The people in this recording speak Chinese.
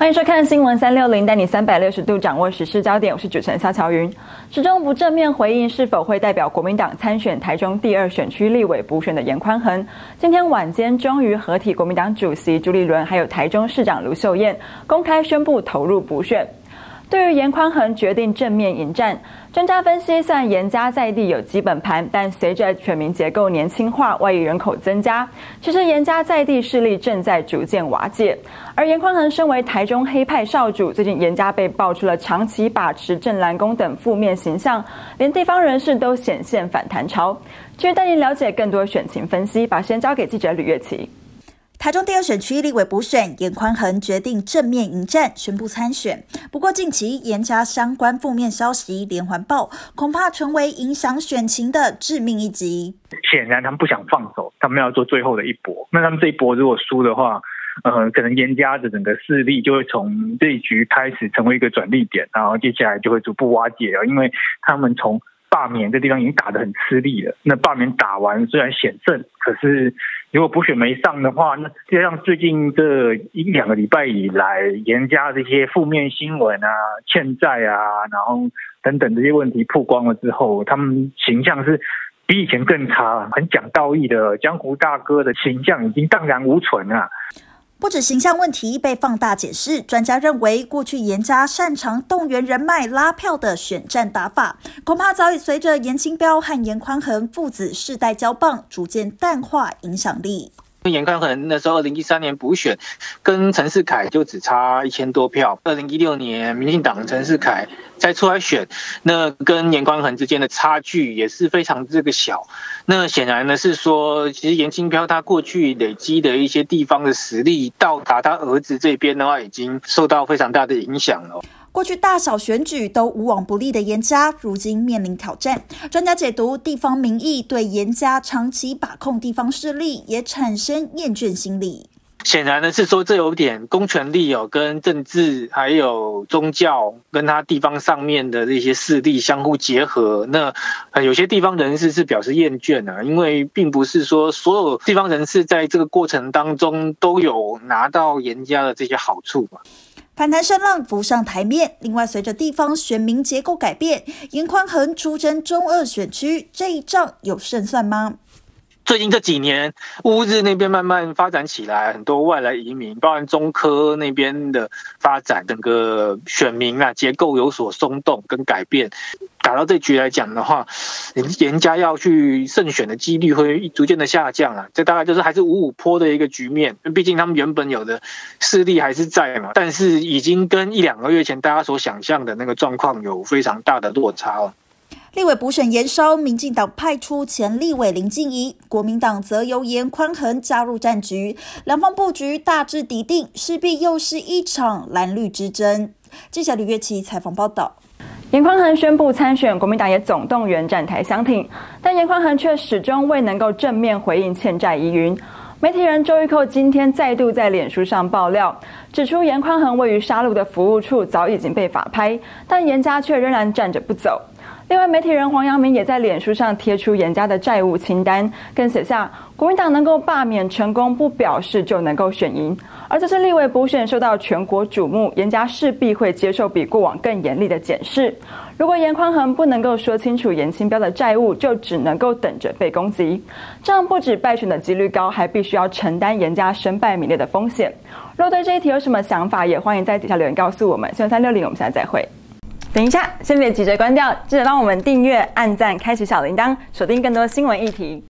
欢迎收看新闻三六零，带你三百六十度掌握时事焦点。我是主持人肖乔云。始终不正面回应是否会代表国民党参选台中第二选区立委补选的严宽恒，今天晚间终于合体国民党主席朱立伦，还有台中市长卢秀燕公开宣布投入补选。对于严宽恒决定正面迎战，专家分析，虽然严家在地有基本盘，但随着选民结构年轻化、外移人口增加，其实严家在地势力正在逐渐瓦解。而严宽恒身为台中黑派少主，最近严家被爆出了长期把持镇澜宫等负面形象，连地方人士都显现反弹潮。继续带您了解更多选情分析，把时间交给记者吕月琪。台中第二选区立委补选，严宽恒决定正面迎战，宣布参选。不过近期严家相关负面消息连环爆，恐怕成为影响选情的致命一击。显然他们不想放手，他们要做最后的一搏。那他们这一搏如果输的话，呃，可能严家的整个势力就会从这一局开始成为一个转捩点，然后接下来就会逐步瓦解了，因为他们从罢免这地方已经打得很吃力了。那罢免打完虽然险胜，可是。如果补选没上的话，那就像最近这一两个礼拜以来，严家这些负面新闻啊、欠债啊，然后等等这些问题曝光了之后，他们形象是比以前更差，很讲道义的江湖大哥的形象已经荡然无存了。不止形象问题被放大解释，专家认为，过去严家擅长动员人脉拉票的选战打法，恐怕早已随着严清标和严宽恒父子世代交棒，逐渐淡化影响力。严宽恒那时候二零一三年补选，跟陈世凯就只差一千多票。二零一六年民进党陈世凯再出来选，那跟严宽恒之间的差距也是非常这个小。那显然呢是说，其实严清标他过去累积的一些地方的实力，到达他儿子这边的话，已经受到非常大的影响了。过去大小选举都无往不利的严家，如今面临挑战。专家解读，地方民意对严家长期把控地方势力也产生厌倦心理。显然呢是说，这有点公权力哦，跟政治还有宗教，跟他地方上面的这些势力相互结合。那有些地方人士是表示厌倦啊，因为并不是说所有地方人士在这个过程当中都有拿到严家的这些好处嘛。反弹声浪浮上台面。另外，随着地方选民结构改变，严宽恒出征中二选区，这一仗有胜算吗？最近这几年，乌日那边慢慢发展起来，很多外来移民，包含中科那边的发展，整个选民啊结构有所松动跟改变。打到这局来讲的话，严家要去胜选的几率会逐渐的下降啊。这大概就是还是五五坡的一个局面。毕竟他们原本有的势力还是在嘛，但是已经跟一两个月前大家所想象的那个状况有非常大的落差了。立委补选延烧，民进党派出前立委林静怡，国民党则由严宽恒加入战局，两方布局大致底定，势必又是一场蓝绿之争。记者吕月琪采访报道。严宽恒宣布参选，国民党也总动员站台相挺，但严宽恒却始终未能够正面回应欠债疑云。媒体人周玉蔻今天再度在脸书上爆料，指出严宽恒位于沙鹿的服务处早已经被法拍，但严家却仍然站着不走。另外，媒体人黄阳明也在脸书上贴出严家的债务清单，更写下国民党能够罢免成功，不表示就能够选赢。而这次立委补选受到全国瞩目，严家势必会接受比过往更严厉的检视。如果严宽恒不能够说清楚严清标的债务，就只能够等着被攻击。这样不止败选的几率高，还必须要承担严家身败名裂的风险。若对这一题有什么想法，也欢迎在底下留言告诉我们。新闻三六零，我们下次再会。等一下，先别急着关掉，记得帮我们订阅、按赞、开启小铃铛，锁定更多新闻议题。